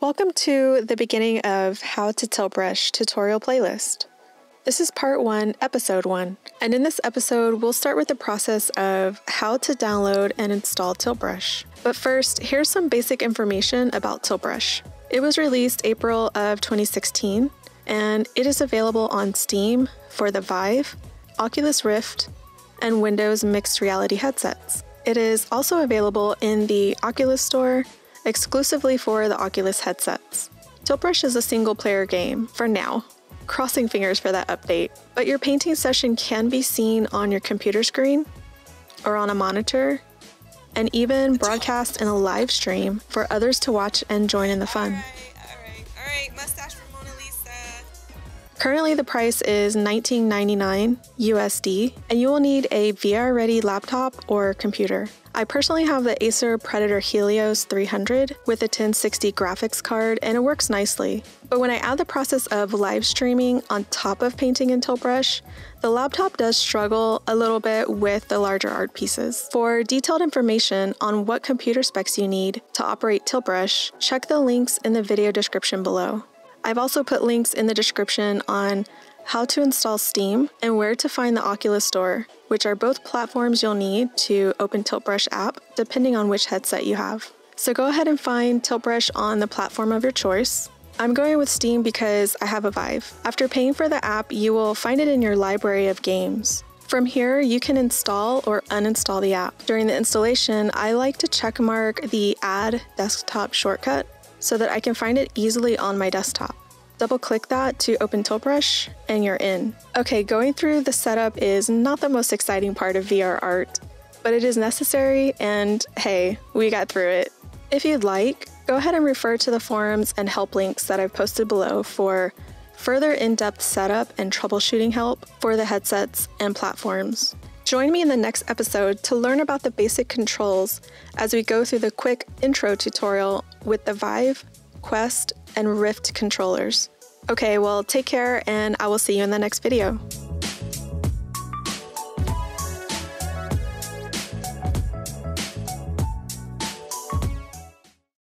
Welcome to the beginning of How to Tilt Brush tutorial playlist. This is part one, episode one, and in this episode, we'll start with the process of how to download and install Tilt Brush. But first, here's some basic information about Tilt Brush. It was released April of 2016, and it is available on Steam for the Vive, Oculus Rift, and Windows mixed reality headsets. It is also available in the Oculus Store exclusively for the Oculus headsets. Tilt is a single player game, for now. Crossing fingers for that update. But your painting session can be seen on your computer screen or on a monitor, and even broadcast in a live stream for others to watch and join in the fun. Currently, the price is $19.99 USD, and you will need a VR ready laptop or computer. I personally have the Acer Predator Helios 300 with a 1060 graphics card, and it works nicely. But when I add the process of live streaming on top of painting in Tilt Brush, the laptop does struggle a little bit with the larger art pieces. For detailed information on what computer specs you need to operate Tilt Brush, check the links in the video description below. I've also put links in the description on how to install Steam and where to find the Oculus Store, which are both platforms you'll need to open Tilt Brush app depending on which headset you have. So go ahead and find Tilt Brush on the platform of your choice. I'm going with Steam because I have a Vive. After paying for the app, you will find it in your library of games. From here, you can install or uninstall the app. During the installation, I like to checkmark the Add Desktop shortcut so that I can find it easily on my desktop. Double click that to open Tilt Brush and you're in. Okay, going through the setup is not the most exciting part of VR art, but it is necessary and hey, we got through it. If you'd like, go ahead and refer to the forums and help links that I've posted below for further in-depth setup and troubleshooting help for the headsets and platforms. Join me in the next episode to learn about the basic controls as we go through the quick intro tutorial with the Vive, Quest, and Rift controllers. Okay, well, take care, and I will see you in the next video.